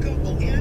Michael will end.